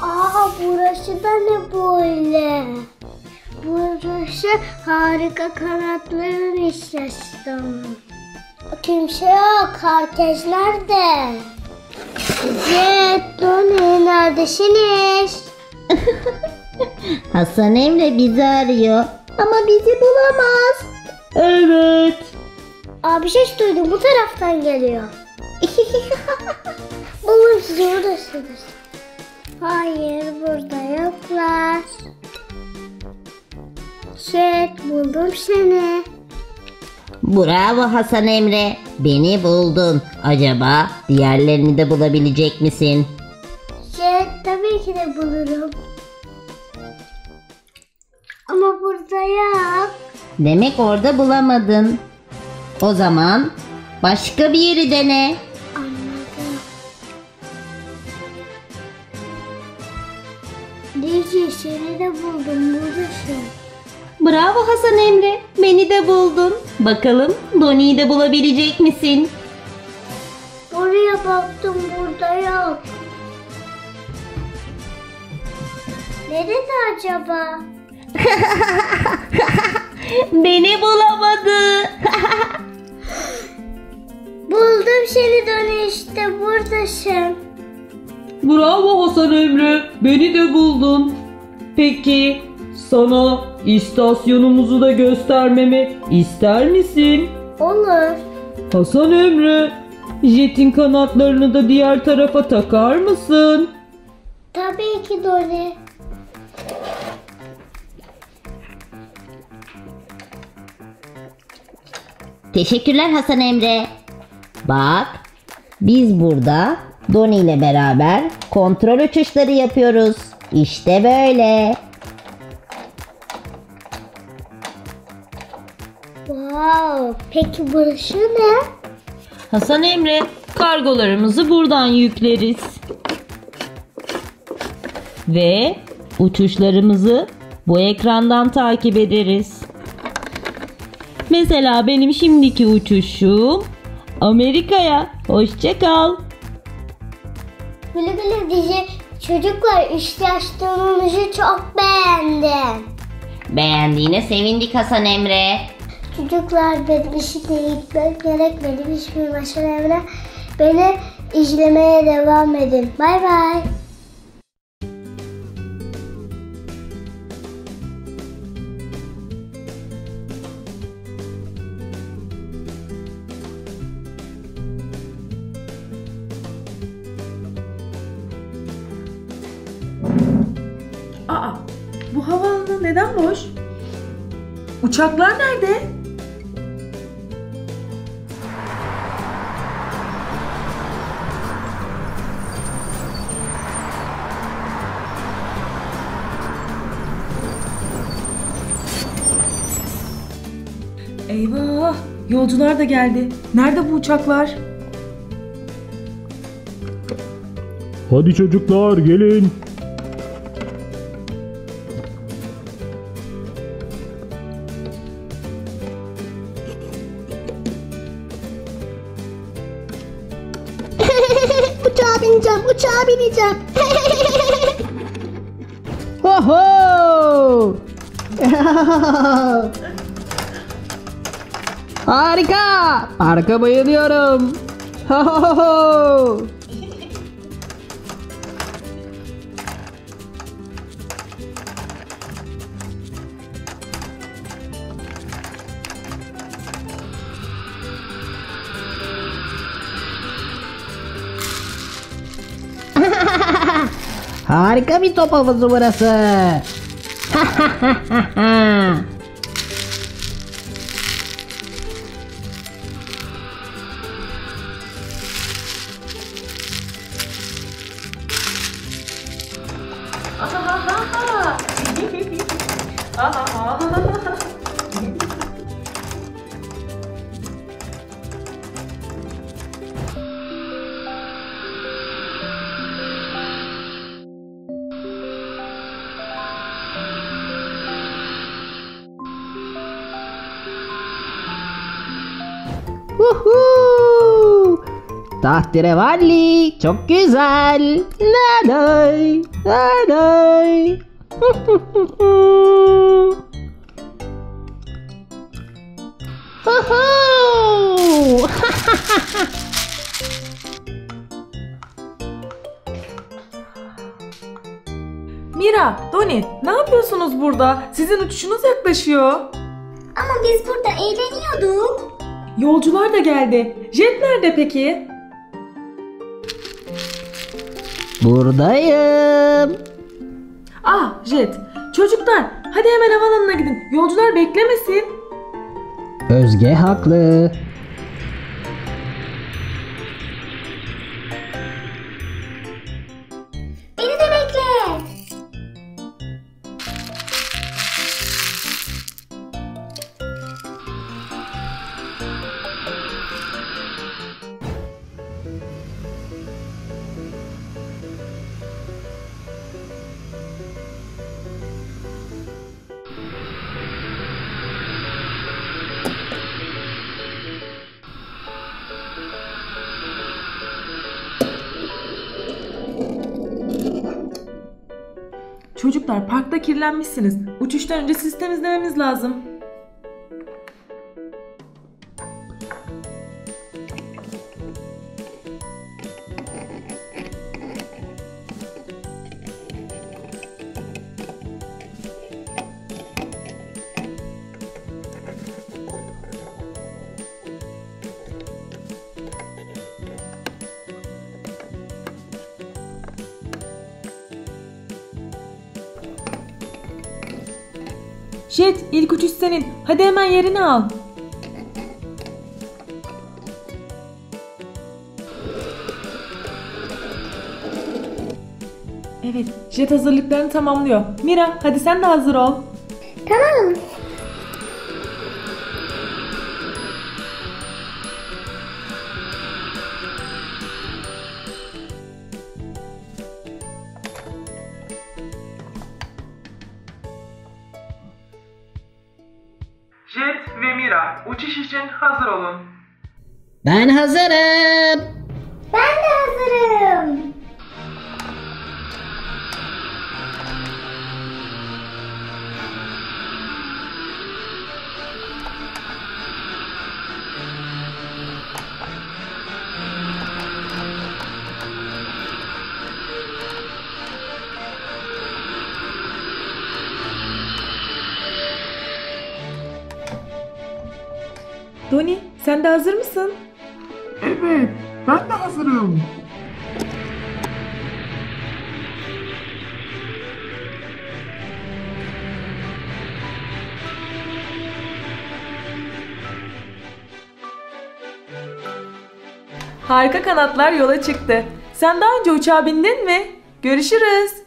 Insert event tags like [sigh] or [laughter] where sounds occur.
Aa burası da ne böyle? Burası harika kanatların istasyonu. Kimse yok. Herkes nerede? Jet, Tony neredesiniz? [laughs] Hasan Emre bizi arıyor ama bizi bulamaz. Evet. Aa bir ses duydum. Bu taraftan geliyor. [laughs] Bulun sizi buradasınız. Hayır burada yoklar. Jet buldum seni. Bravo Hasan Emre. Beni buldun. Acaba diğerlerini de bulabilecek misin? Jet tabii ki de bulurum. Ama burada yok. Demek orada bulamadın. O zaman başka bir yeri dene. Dici seni de buldum buradasın. Bravo Hasan Emre. Beni de buldun. Bakalım Doni'yi de bulabilecek misin? Buraya baktım burada yok. Nerede acaba? [laughs] Beni bulamadı. [laughs] Buldum seni Doni işte buradasın. Bravo Hasan Emre. Beni de buldun. Peki sana istasyonumuzu da göstermemi ister misin? Olur. Hasan Emre, jetin kanatlarını da diğer tarafa takar mısın? Tabii ki Doni. Teşekkürler Hasan Emre. Bak biz burada Doni ile beraber kontrol uçuşları yapıyoruz. İşte böyle. Wow. Peki burası ne? Hasan Emre, kargolarımızı buradan yükleriz. Ve uçuşlarımızı bu ekrandan takip ederiz. Mesela benim şimdiki uçuşum Amerika'ya. Hoşça kal. Güle güle dizi. Çocuklar istasyonumuzu çok beğendim. Beğendiğine sevindik Hasan Emre. Çocuklar benim işime gitmem gerek. Benim ismim Hasan Emre. Beni izlemeye devam edin. Bay bay. Neden boş? Uçaklar nerede? Eyvah! Yolcular da geldi. Nerede bu uçaklar? Hadi çocuklar gelin. Uçağa bineceğim, uçağa bineceğim. [laughs] Oho! [laughs] Harika! Harika bayılıyorum. Ho! Ai, que me topa o seu coração. Ha, ha, [laughs] Tahterevalli. Çok güzel. Laday. Huhu. [laughs] Mira, Doni ne yapıyorsunuz burada? Sizin uçuşunuz yaklaşıyor. Ama biz burada eğleniyorduk. Yolcular da geldi. Jet nerede peki? Buradayım. Ah Jet. Çocuklar hadi hemen havalanına gidin. Yolcular beklemesin. Özge haklı. Çocuklar parkta kirlenmişsiniz. Uçuştan önce sizi temizlememiz lazım. Jet ilk uçuş senin. Hadi hemen yerini al. Evet, Jet hazırlıklarını tamamlıyor. Mira, hadi sen de hazır ol. Tamam. Ve Mira, uçuş için hazır olun. Ben hazırım. Doni, sen de hazır mısın? Evet, ben de hazırım. Harika kanatlar yola çıktı. Sen daha önce uçağa bindin mi? Görüşürüz.